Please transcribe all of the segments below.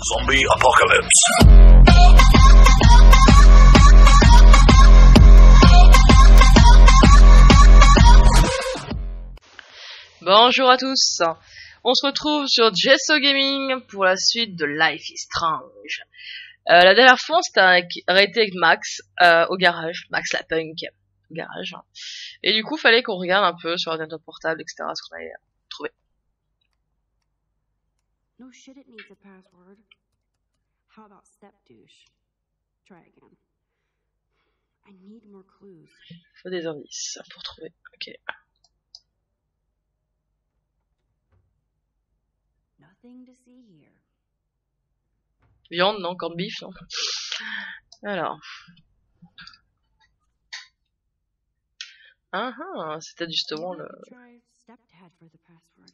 Zombie Apocalypse. Bonjour à tous. On se retrouve sur Gesso Gaming pour la suite de Life is Strange. Euh, la dernière fois, on s'était arrêté avec Max euh, au garage, Max la punk au garage. Et du coup, fallait qu'on regarde un peu sur l'ordinateur portable, etc. ce qu'on avait trouvé. No shit, it needs a password. How about step douche? Try again. I need more clues. Faut des indices pour trouver. Ok. Nothing to see here. Viande, non Corned beef, non Alors. Ah ah, c'était justement le... Maybe I could try stepdad for the password.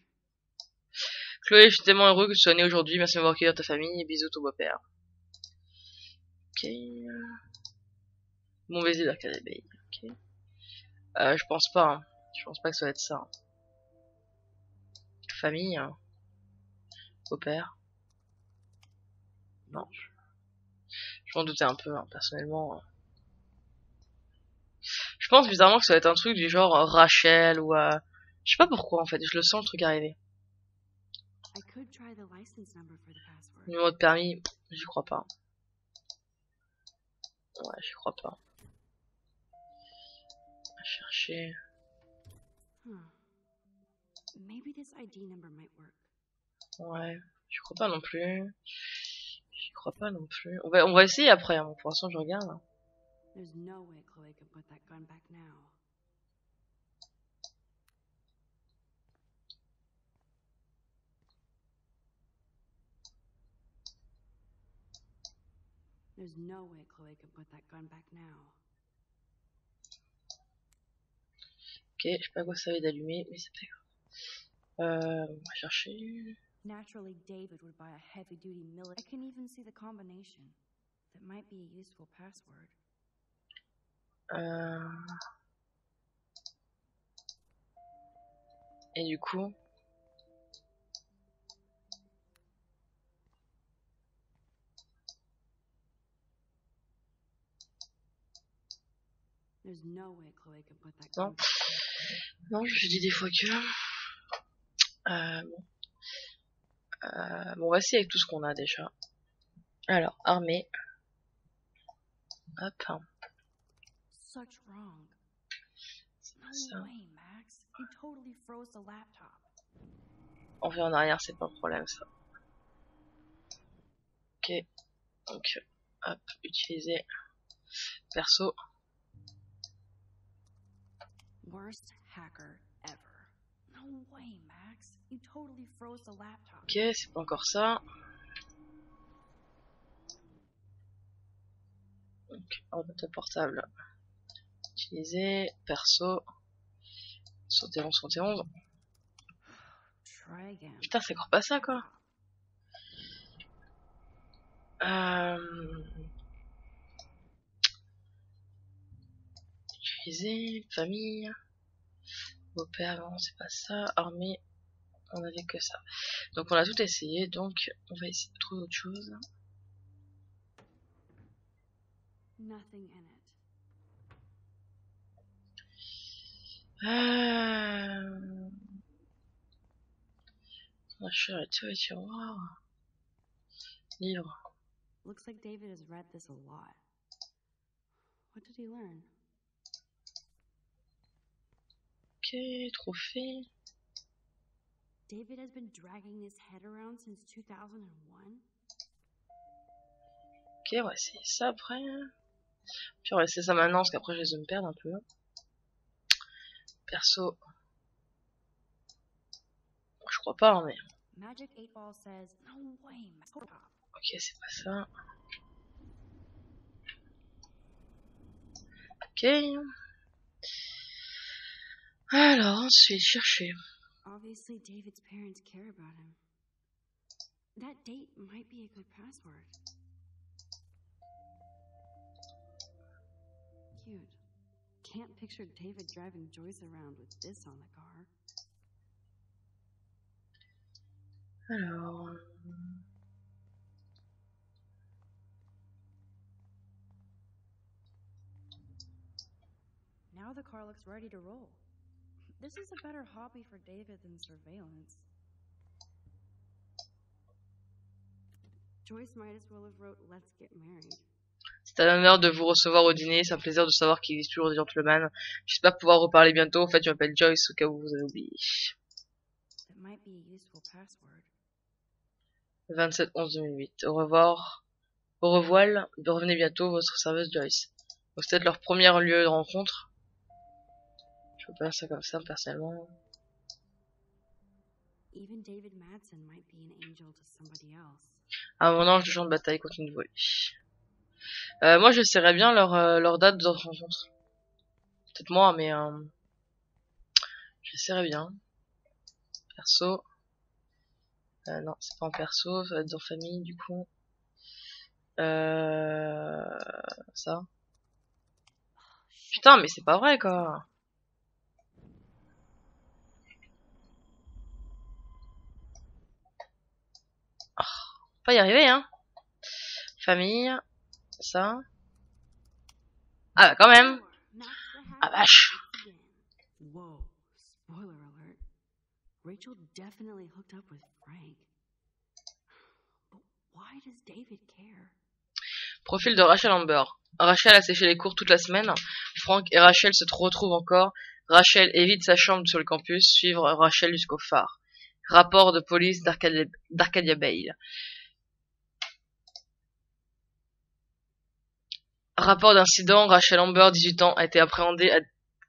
Chloé, je suis tellement heureux que tu sois né aujourd'hui. Merci de m'avoir accueilli ta famille. Bisous, ton beau-père. Ok. Mon baiser d'Arcade Ok. Euh, je pense pas. hein. Je pense pas que ça va être ça. hein. Famille. hein. Beau-père. Non. Je, m'en doutais un peu, hein, personnellement. Je pense bizarrement que ça va être un truc du genre euh, Rachel ou... euh, Je sais pas pourquoi en fait. Je le sens le truc arriver. I could try the license number for the password. Numéro de permis, j'y crois pas. Ouais, j'y crois pas. On va chercher. Huh. Maybe this ID number might work. Ouais, j'y crois pas non plus. J'y crois pas non plus. On va, on va essayer après, hein. pour l'instant je regarde. There's There's no way Chloe can put that gun back now. Ok, je sais pas à quoi ça va d'allumer, mais c'est pas grave. Euh, on va chercher. Naturally, David would buy a heavy duty military. I can even see the combination. That might be a useful password. Euh... Et du coup, Non. non, je dis des fois que. Euh, bon. Euh, bon, on va essayer avec tout ce qu'on a déjà. Alors, armée. Hop, ça. On fait en arrière, c'est pas un problème ça. Ok, donc hop, utiliser perso. Worst hacker ever. No way, Max. You totally froze the laptop. Ok, c'est pas encore ça. Donc, ordinateur portable. Utiliser perso. 71, 71. Try again. Putain, c'est encore pas ça quoi. Euh... Utiliser, famille, beau-père, non, c'est pas ça, armée, on avait que ça. Donc on a tout essayé, donc on va essayer de trouver autre chose. Euh... Machin et tout, waouh. Livre. Looks like David has read this a lot. What did he learn? Ok, trophée. David has been dragging his head around since 2001? Ok, va essayer ça après. Puis on va essayer ça maintenant parce qu'après je vais me perdre un peu. Perso. Je crois pas, hein, mais. Magic 8 Ball says, No way, Max. Hold up. Ok, c'est pas ça. Ok. Alors, ensuite, chercher. Obviously, David's parents care about him. That date might be a good password. Cute. Can't picture David driving Joyce around with this on the car. Alors. Now the car looks ready to roll. This is a better hobby for David than surveillance. Joyce might as well have wrote Let's Get Married. C'est un honneur de vous recevoir au dîner, c'est un plaisir de savoir qu'il existe toujours des gentlemen. J'espère pouvoir reparler bientôt. En fait, je m'appelle Joyce, au cas où vous avez oublié. That might be a useful password. 27 11 2008. Au revoir. Au revoir. Revenez bientôt, votre serveuse Joyce. C'est peut-être leur premier lieu de rencontre. Je peux pas ça comme ça, personnellement. Even David Madsen might be an angel to somebody else. Ah, mon ange de champ de bataille continue de voler. Euh, moi, j'essaierai bien leur, euh, leur date de rencontre. Peut-être moi, mais euh, j'essaierai bien. Perso. Euh, non, c'est pas en perso, ça va être en famille, du coup. Euh, ça. Putain, mais c'est pas vrai, quoi. Oh, on va pas y arriver, hein. Famille, ça. Ah bah quand même. Ah vache. Whoa, spoiler alert. Rachel definitely hooked up with Frank. But why does David care? Profil de Rachel Amber. Rachel a séché les cours toute la semaine. Frank et Rachel se retrouvent encore. Rachel évite sa chambre sur le campus, suivre Rachel jusqu'au phare. Rapport de police d'Arcadia d'Arcadia Bay. Rapport d'incident, Rachel Amber, 18 ans, a été appréhendée à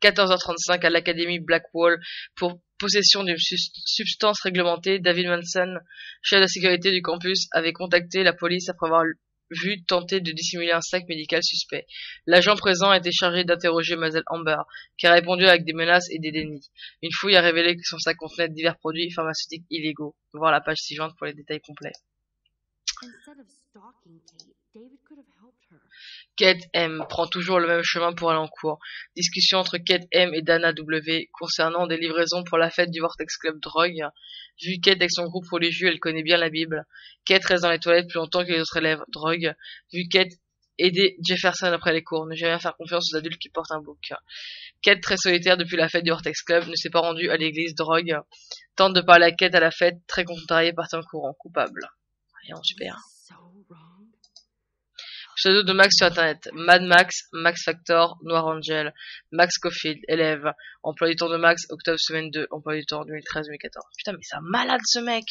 14h35 à l'académie Blackwall pour possession d'une substance réglementée. David Manson, chef de la sécurité du campus, avait contacté la police après avoir vu tenter de dissimuler un sac médical suspect. L'agent présent a été chargé d'interroger Mademoiselle Amber, qui a répondu avec des menaces et des dénis. Une fouille a révélé que son sac contenait divers produits pharmaceutiques illégaux. Voir la page suivante pour les détails complets. Kate, M prend toujours le même chemin pour aller en cours. Discussion entre Kate M et Dana W concernant des livraisons pour la fête du Vortex Club Drogue. Vu Kate avec son groupe religieux, elle connaît bien la Bible. Kate reste dans les toilettes plus longtemps que les autres élèves. Drogue. Vu Kate aider Jefferson après les cours. Ne jamais faire confiance aux adultes qui portent un bouc. Kate, très solitaire depuis la fête du Vortex Club, ne s'est pas rendue à l'église. Drogue. Tente de parler à Kate à la fête, très contrariée, partie en courant. Coupable. Rien, super. Pseudo de Max sur internet. Mad Max, Max Factor, Noir Angel, Max Cofield, élève. Emploi du temps de Max, octobre semaine 2, emploi du temps 2013-2014. Putain, mais c'est un malade ce mec!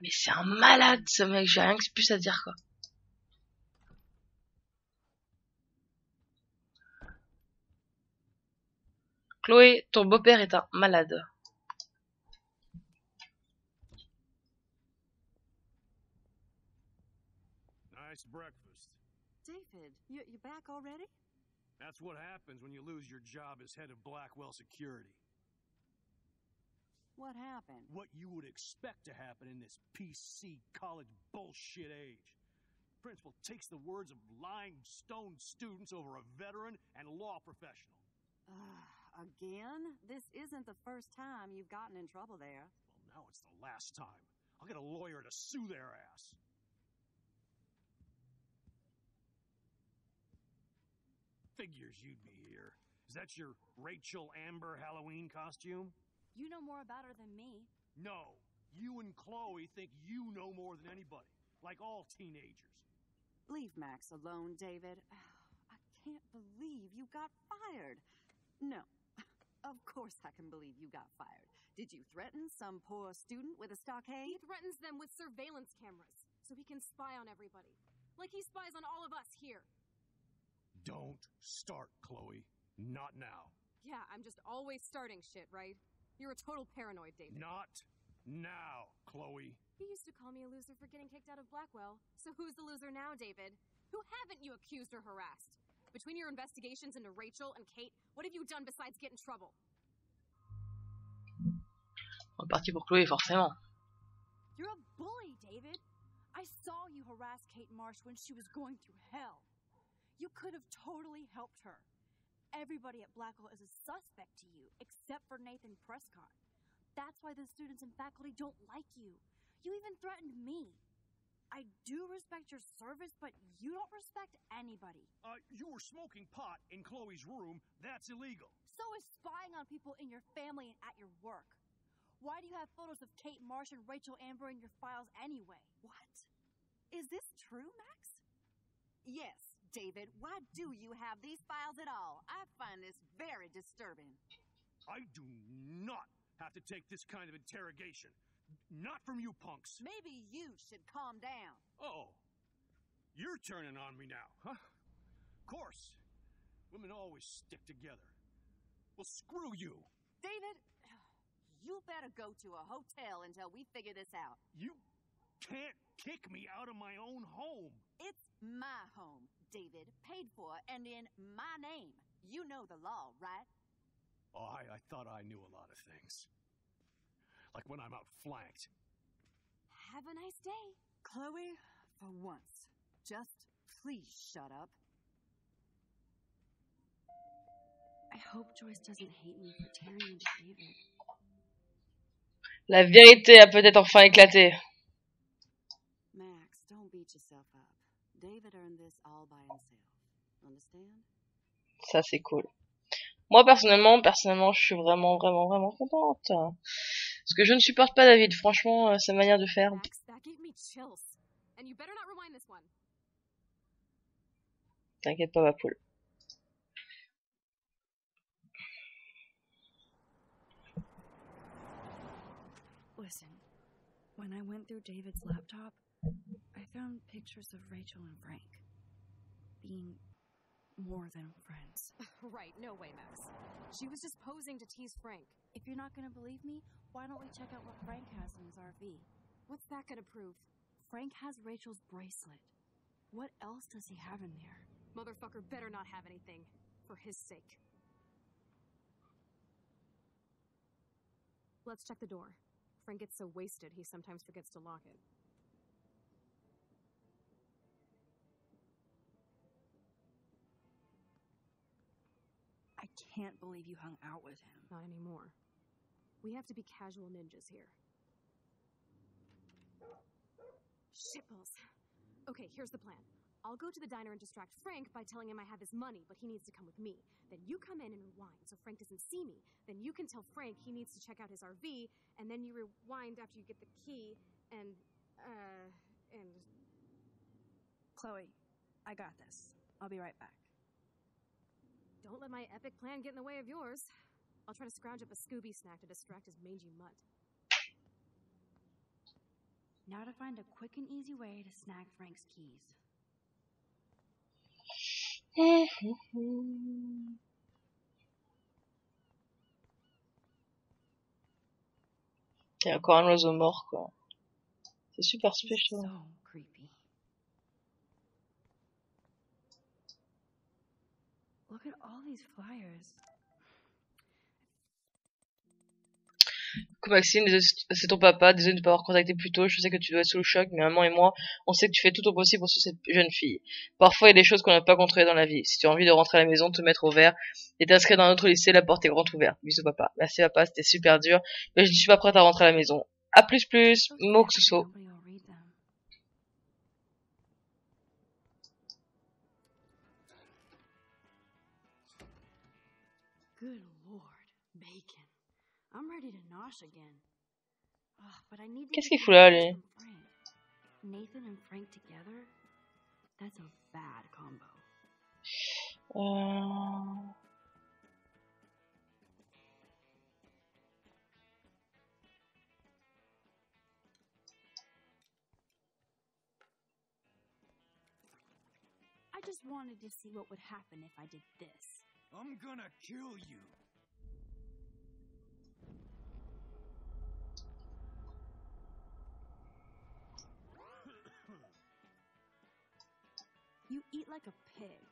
Mais c'est un malade ce mec, j'ai rien que plus à dire quoi. Chloé, ton beau-père est un malade. Breakfast. David, you, you back already? That's what happens when you lose your job as head of Blackwell Security. What happened? What you would expect to happen in this PC college bullshit age. Principal takes the words of lying stone students over a veteran and law professional. Uh, again? This isn't the first time you've gotten in trouble there. Well, now it's the last time. I'll get a lawyer to sue their ass. Figures you'd be here. Is that your Rachel Amber Halloween costume? You know more about her than me. No, you and Chloe think you know more than anybody, like all teenagers. Leave Max alone, David. I can't believe you got fired. No, of course I can believe you got fired. Did you threaten some poor student with a stockade? He threatens them with surveillance cameras so he can spy on everybody. Like he spies on all of us here. Don't start, Chloe. Not now. Yeah, I'm just always starting shit, right? You're a total paranoid, David. Not now, Chloe. You used to call me a loser for getting kicked out of Blackwell. So who's the loser now, David? Who haven't you accused or harassed? Between your investigations into Rachel and Kate, what have you done besides get in trouble? On est parti pour Chloé, forcément. You're a bully, David. I saw you harass Kate Marsh when she was going through hell. You could have totally helped her. Everybody at Blackwell is a suspect to you, except for Nathan Prescott. That's why the students and faculty don't like you. You even threatened me. I do respect your service, but you don't respect anybody. Uh, you were smoking pot in Chloe's room. That's illegal. So is spying on people in your family and at your work. Why do you have photos of Kate Marsh and Rachel Amber in your files anyway? What? Is this true, Max? Yes, David. Why do you have these files at all? I find this very disturbing. I do not have to take this kind of interrogation. Not from you punks. Maybe you should calm down. Oh, you're turning on me now, huh? Of course. Women always stick together. Well, screw you. David, you better go to a hotel until we figure this out. You can't kick me out of my own home. It's my home, David, paid for and in my name. You know the law, right? Oh, I, I thought I knew a lot of things. Like when I'm outflanked. Have a nice day. Chloe, for once, just please shut up. I hope Joyce doesn't hate me for tearing into David. La vérité a peut-être enfin éclaté. Ça, c'est cool. Moi, personnellement, personnellement, je suis vraiment, vraiment, vraiment contente. Parce que je ne supporte pas David, franchement, euh, sa manière de faire. T'inquiète pas, ma poule. Listen, when I went through David's laptop, found pictures of Rachel and Frank being more than friends. right, no way, Max. She was just posing to tease Frank. If you're not gonna believe me, why don't we check out what Frank has in his RV? What's that gonna prove? Frank has Rachel's bracelet. What else does he have in there? Motherfucker better not have anything. For his sake. Let's check the door. Frank gets so wasted, he sometimes forgets to lock it. Can't believe you hung out with him. Not anymore. We have to be casual ninjas here. Shitballs. Okay, here's the plan. I'll go to the diner and distract Frank by telling him I have his money, but he needs to come with me. Then you come in and rewind so Frank doesn't see me. Then you can tell Frank he needs to check out his RV, and then you rewind after you get the key, and, uh, and. Chloe, I got this. I'll be right back. Don't let my epic plan get in the way of yours. I'll try to scrounge up a Scooby snack to distract his mangy mutt. Now to find a quick and easy way to snag Frank's keys. Il y a encore un oiseau mort, quoi. C'est super spécial. so these flyers. Coucou Maxime, c'est ton papa, désolé de ne pas avoir contacté plus tôt, je sais que tu dois être sous le choc, mais maman et moi, on sait que tu fais tout ton possible pour sauver cette jeune fille. Parfois, il y a des choses qu'on n'a pas contrôlées dans la vie. Si tu as envie de rentrer à la maison, te mettre au vert et t'inscrire dans un autre lycée, la porte est grande ouverte. Bisous papa. Merci papa, c'était super dur, mais je ne suis pas prête à rentrer à la maison. A plus plus, Those Qu'est-ce ah, get qu'il fout là, details lui Frank. Nathan and Frank together? That's a bad combo. Euh... I just wanted to see what would happen if I did this. I'm gonna kill you. You eat like a pig.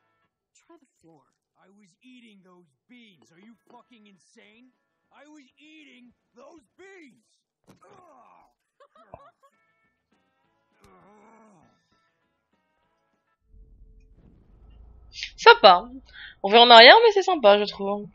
Try the floor. I was eating those beans. Are you fucking insane? I was eating those beans. Ugh. Sympa. On verra en arrière, mais c'est sympa, je trouve.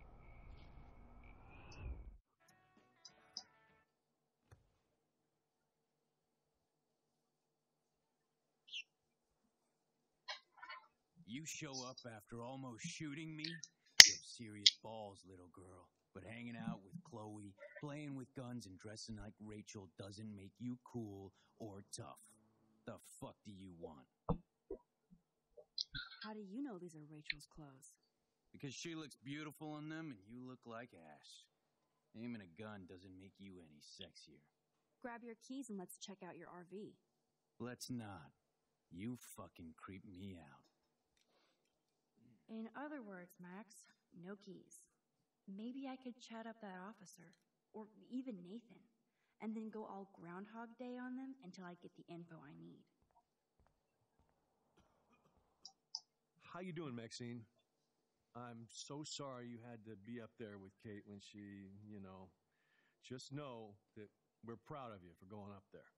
Show up after almost shooting me? You have serious balls, little girl. But hanging out with Chloe, playing with guns, and dressing like Rachel doesn't make you cool or tough. The fuck do you want? How do you know these are Rachel's clothes? Because she looks beautiful in them and you look like ash. Aiming a gun doesn't make you any sexier. Grab your keys and let's check out your RV. Let's not. You fucking creep me out. In other words, Max, no keys. Maybe I could chat up that officer, or even Nathan, and then go all Groundhog Day on them until I get the info I need. How you doing, Maxine? I'm so sorry you had to be up there with Kate when she, you know, just know that we're proud of you for going up there.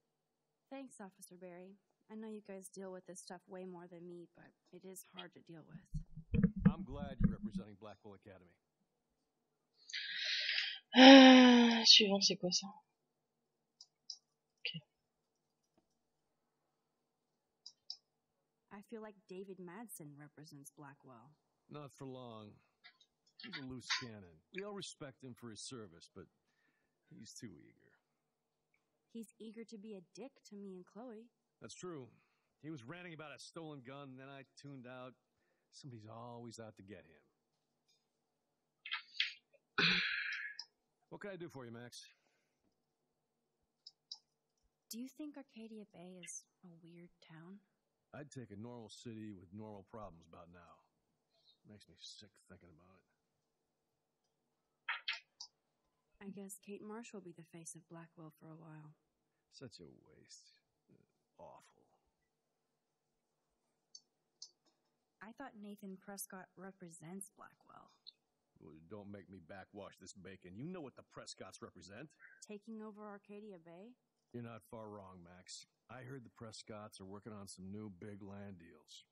Thanks, Officer Berry. I know you guys deal with this stuff way more than me, but it is hard to deal with. I'm glad you're representing Blackwell Academy. Euh, suivant, c'est quoi ça okay. I feel like David Madsen represents Blackwell. Not for long. He's a loose cannon. We all respect him for his service, but he's too eager. He's eager to be a dick to me and Chloe. That's true. He was ranting about a stolen gun, then I tuned out. Somebody's always out to get him. What can I do for you, Max? Do you think Arcadia Bay is a weird town? I'd take a normal city with normal problems about now. Makes me sick thinking about it. I guess Kate Marsh will be the face of Blackwell for a while. Such a waste. Awful. I thought Nathan Prescott represents Blackwell. Well, don't make me backwash this bacon. You know what the Prescotts represent. Taking over Arcadia Bay? You're not far wrong, Max. I heard the Prescotts are working on some new big land deals.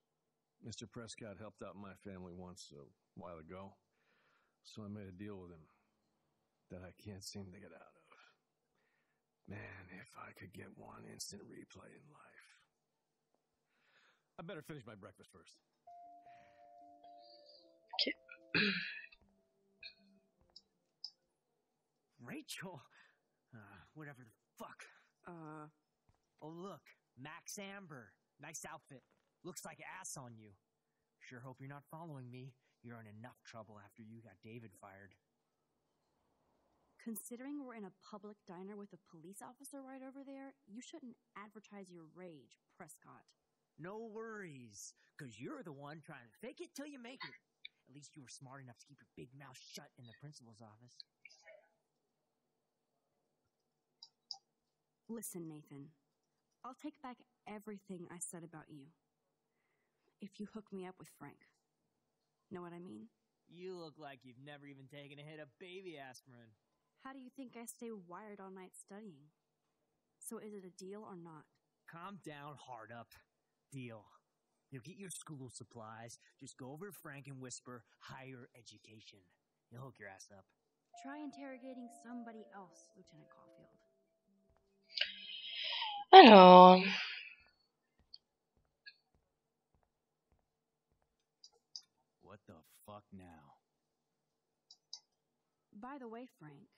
Mr. Prescott helped out my family once a while ago, so I made a deal with him that I can't seem to get out of. Man, if I could get one instant replay in life. I better finish my breakfast first. Rachel? Uh, whatever the fuck. Uh, Oh, look. Max Amber. Nice outfit. Looks like ass on you. Sure hope you're not following me. You're in enough trouble after you got David fired. considering we're in a public diner with a police officer right over there, you shouldn't advertise your rage, Prescott. No worries, because you're the one trying to fake it till you make it. At least you were smart enough to keep your big mouth shut in the principal's office. Listen, Nathan. I'll take back everything I said about you. If you hook me up with Frank. Know what I mean? You look like you've never even taken a hit of baby aspirin. How do you think I stay wired all night studying? So is it a deal or not? Calm down, hard up. Deal. You'll get your school supplies. Just go over to Frank and whisper higher education. He'll hook your ass up. Try interrogating somebody else, Lieutenant Caulfield. Alors, What the fuck now? By the way, Frank,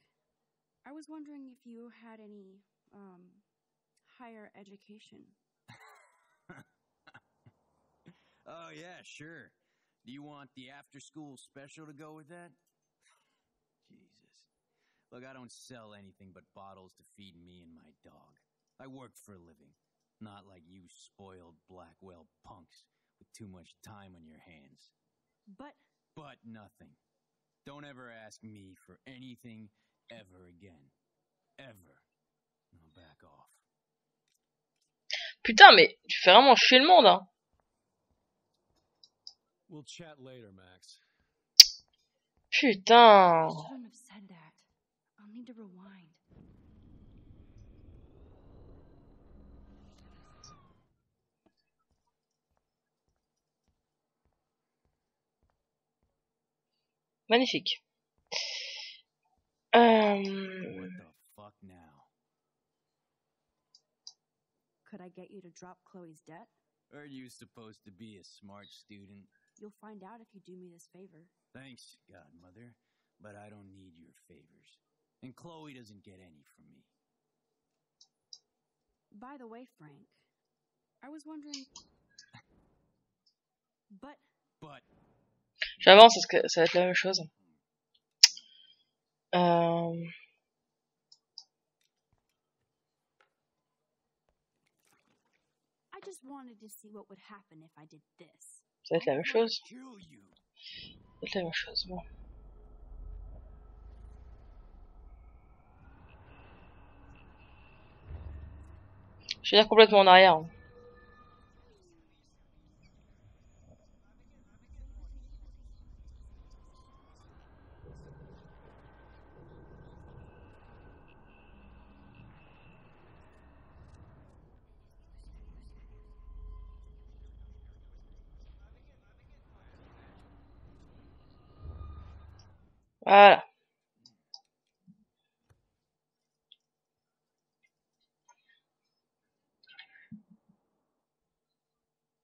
I was wondering if you had any, um, higher education. Oh, yeah, sure. Do you want the after school special to go with that? Jesus. Look, I don't sell anything but bottles to feed me and my dog. I work for a living, not like you spoiled Blackwell punks with too much time on your hands. But But nothing. Don't ever ask me for anything ever again. Ever. Now back off. putain, mais tu fais vraiment chier le monde, hein. We'll chat later, Max. Putain. shouldn't have said that. I'll need to rewind. Magnifique. Euh, what Euh... the fuck now? Could I get you to drop Chloe's debt? Heard you supposed to be a smart student. You'll find out if you do me this favor. Thanks, Godmother, but I don't need your favors. And Chloe doesn't get any from me. By the way, Frank, I was wondering. But But J'avance parce que ça va être la même chose. Euh... I just wanted to see what would happen if I did this. Ça va être la même chose. Ça va être la même chose. Bon. Je vais complètement en arrière. hein. Voilà.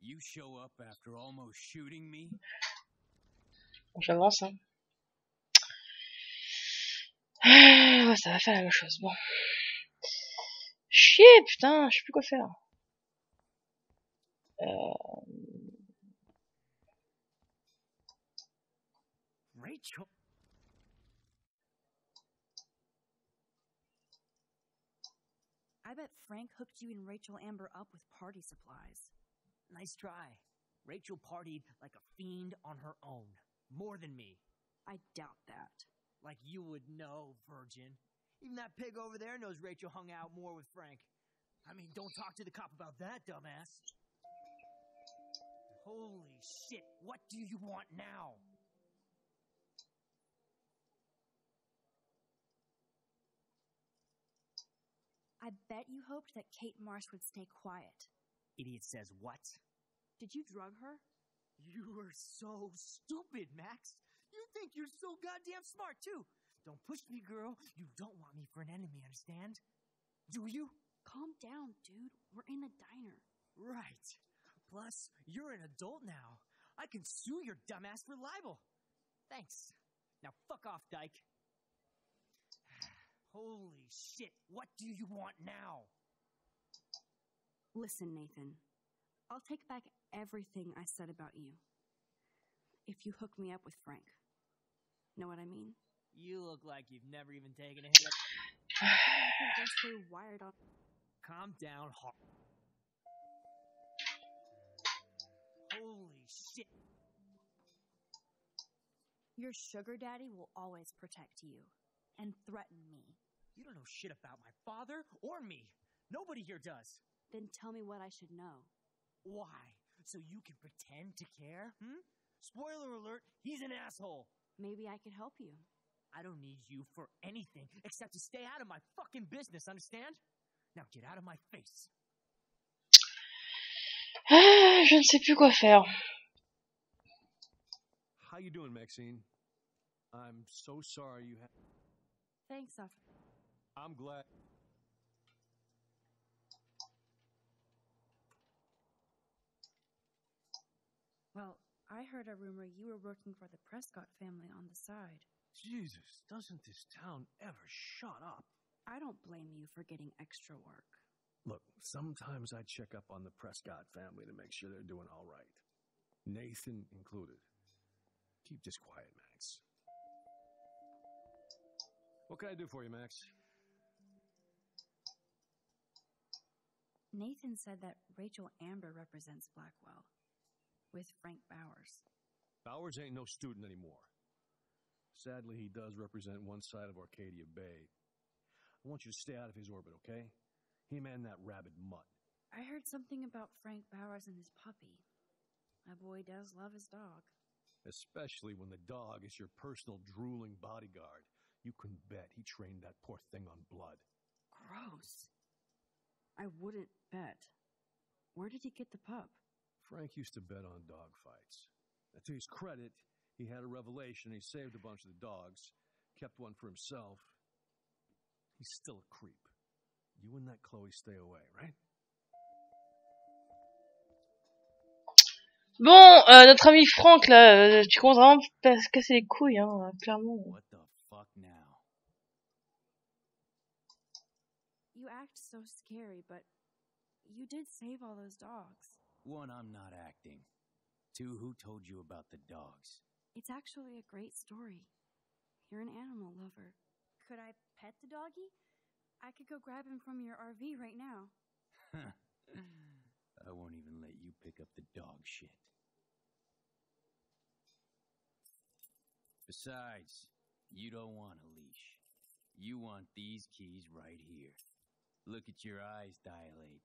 You show up after almost shooting me? Bon, J'avance. Hein. Ah, ouais, ça va faire la même chose. Bon. Chier, putain, je sais plus quoi faire. Euh... Rachel? I bet Frank hooked you and Rachel Amber up with party supplies. Nice try. Rachel partied like a fiend on her own. More than me. I doubt that. Like you would know, virgin. Even that pig over there knows Rachel hung out more with Frank. I mean, don't talk to the cop about that, dumbass. Holy shit, what do you want now? I bet you hoped that Kate Marsh would stay quiet. Idiot says what? Did you drug her? You are so stupid, Max. You think you're so goddamn smart, too. Don't push me, girl. You don't want me for an enemy, understand? Do you? Calm down, dude. We're in a diner. Right. Plus, you're an adult now. I can sue your dumbass for libel. Thanks. Now fuck off, Dyke. Holy shit, what do you want now? Listen, Nathan. I'll take back everything I said about you. If you hook me up with Frank. Know what I mean? You look like you've never even taken a hit. I think wired on. Calm down, Hawk. Holy shit. Your sugar daddy will always protect you and threaten me. You don't know shit about my father or me. Nobody here does. Then tell me what I should know. Why? So you can pretend to care? Hmm? Spoiler alert, he's an asshole. Maybe I could help you. I don't need you for anything except to stay out of my fucking business, understand? Now get out of my face. Je ne sais plus quoi faire. How you doing, Maxine? I'm so sorry you had. Thanks, Officer. I'm glad. Well, I heard a rumor you were working for the Prescott family on the side. Jesus, doesn't this town ever shut up? I don't blame you for getting extra work. Look, sometimes I check up on the Prescott family to make sure they're doing all right. Nathan included. Keep this quiet, Max. What can I do for you, Max? Nathan said that Rachel Amber represents Blackwell with Frank Bowers. Bowers ain't no student anymore. Sadly, he does represent one side of Arcadia Bay. I want you to stay out of his orbit, okay? Him and that rabid mutt. I heard something about Frank Bowers and his puppy. My boy does love his dog. Especially when the dog is your personal drooling bodyguard. You can bet he trained that poor thing on blood. Gross. I wouldn't bet. Where did he get the pup? Frank used to bet on dog fights. And to his credit, he had a revelation. He saved a bunch of the dogs, kept one for himself. He's still a creep. You and that Chloe stay away, right? Bon, euh, notre ami Franck, là, euh, tu commences vraiment à casser les couilles, hein, clairement. What the fuck now? You act so scary, but you did save all those dogs. One, I'm not acting. Two, who told you about the dogs? It's actually a great story. You're an animal lover. Could I pet the doggy? I could go grab him from your RV right now. I won't even let you pick up the dog shit. Besides, you don't want a leash. You want these keys right here. Look at your eyes dilate.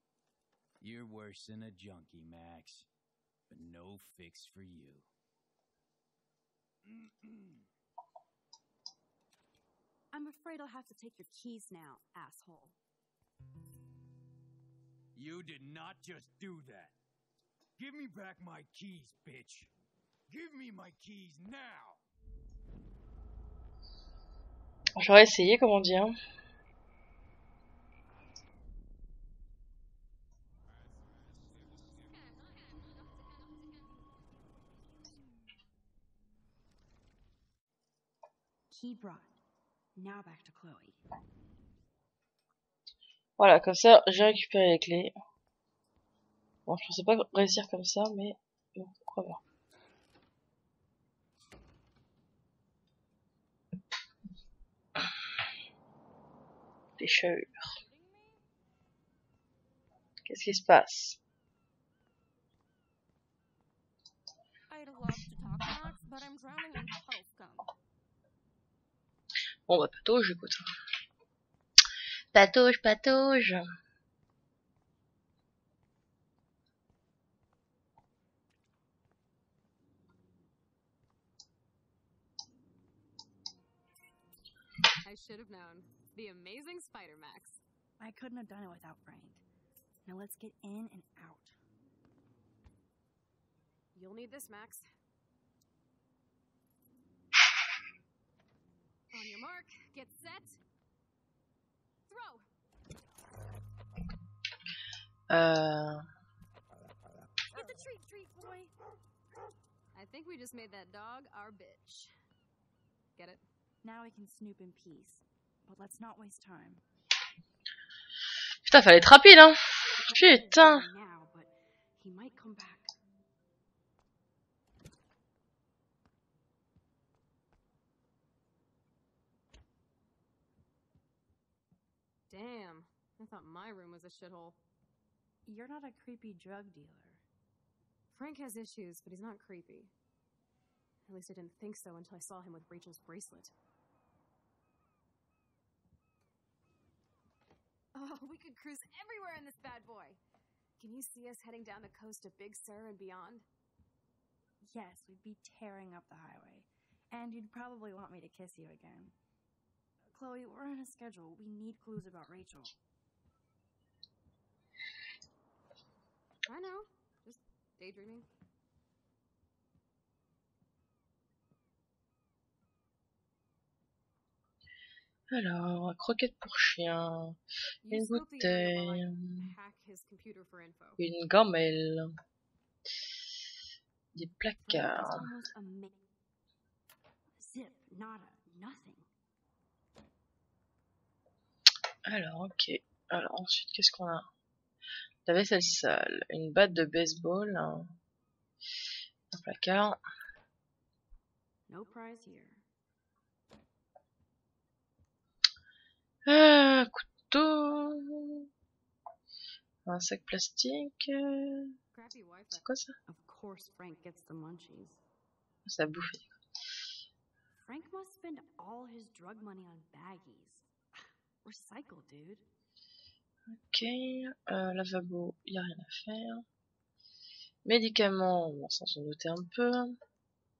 You're worse than a junkie, Max. But no fix for you. I'm afraid I'll have to take your keys now, asshole. You did not just do that. Give me back my keys, bitch. Give me my keys now. J'aurais essayé, comment dire. Voilà, comme ça, j'ai récupéré les clés. Bon, je pensais pas réussir comme ça, mais bon, pourquoi pas. Pêcheur. Qu'est-ce qui se passe? Oh, bon, bah, patauge, écoute. Patauge, patauge. I should have known. The amazing Spider Max. I couldn't have done it without Frank. Now let's get in and out. You'll need this, Max. On your mark, get set. Throw! Euh... Get the treat, treat boy. I think we just made that dog our bitch. Get it? Now we can snoop in peace. But let's not waste time. Putain, fallait être rapide, hein. Putain. Now, but he might come back. Damn. I thought my room was a shithole. You're not a creepy drug dealer. Frank has issues, but he's not creepy. At least I didn't think so until I saw him with Rachel's bracelet. Oh, we could cruise everywhere in this bad boy. Can you see us heading down the coast of Big Sur and beyond? Yes, we'd be tearing up the highway. And you'd probably want me to kiss you again. Chloe, we're on a schedule. We need clues about Rachel. I know. Just daydreaming. Alors, croquette pour chien, une bouteille, une gamelle, des placards. Zip, nada, nothing. Alors, ok. Alors, ensuite, qu'est-ce qu'on a? La vaisselle sale, une batte de baseball, un, un placard. No prize here. Un couteau. Un sac plastique. euh. C'est quoi ça? Of course, Frank gets the munchies. Ça a bouffé. Frank must spend all his drug money on baggies. Recycle, dude. Ok. Euh, lavabo, y a rien à faire. Médicaments, on s'en douter un peu.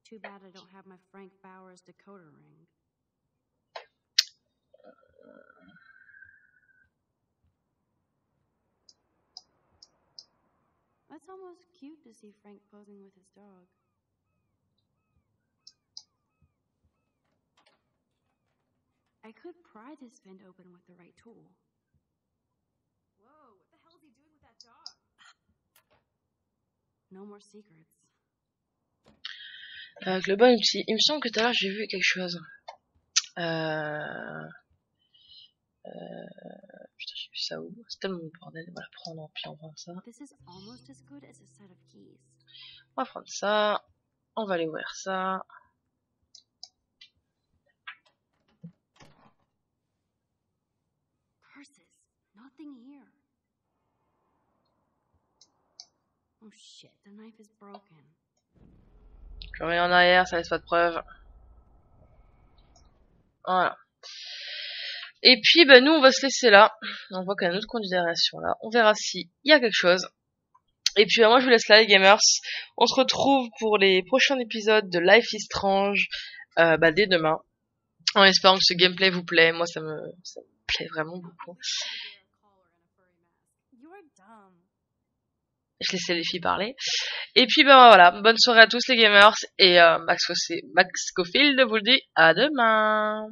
Too bad I don't have my Frank Bowers decoder ring. That's almost cute to see Frank posing with his dog. I could pry this vent open with the right tool. Whoa, what the hell is he doing with that dog? No more secrets. Avec le bon outil. Il me semble que tout à l'heure j'ai vu quelque chose. Euh... Euh... Putain, j'ai vu ça où C'est tellement le bordel. On va la prendre, puis on va prendre ça. This is almost as good as a set of keys. On va prendre ça. On va aller ouvrir ça. Curses. Nothing here. Oh shit, the knife is broken. Je reviens en arrière, ça laisse pas de preuve. Voilà. Et puis, bah, nous, on va se laisser là. On voit qu'il y a une autre considération là. On verra s'il y a quelque chose. Et puis, bah, moi, je vous laisse là, les gamers. On se retrouve pour les prochains épisodes de Life is Strange, euh, bah, dès demain. En espérant que ce gameplay vous plaît. Moi, ça me, ça me plaît vraiment beaucoup. Je laissais les filles parler. Et puis, bah, voilà. Bonne soirée à tous, les gamers. Et, euh, Max, Scofield vous le dit à demain.